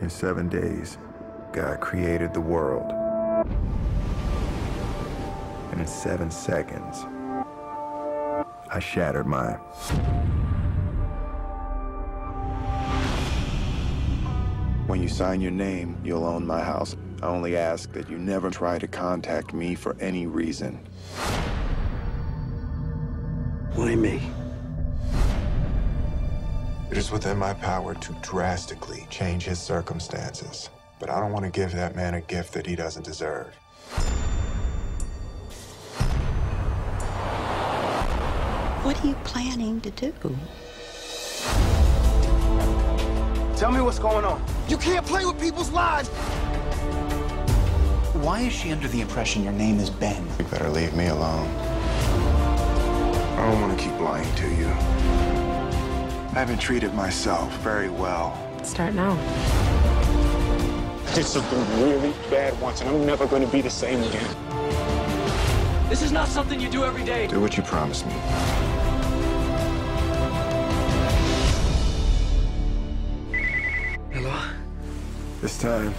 In seven days, God created the world. And in seven seconds, I shattered mine. When you sign your name, you'll own my house. I only ask that you never try to contact me for any reason. Why me? It is within my power to drastically change his circumstances. But I don't want to give that man a gift that he doesn't deserve. What are you planning to do? Tell me what's going on. You can't play with people's lives. Why is she under the impression your name is Ben? You better leave me alone. I don't want to keep lying to you. I haven't treated myself very well. Start now. I did something really bad once, and I'm never going to be the same again. This is not something you do every day. Do what you promised me. Hello? This time,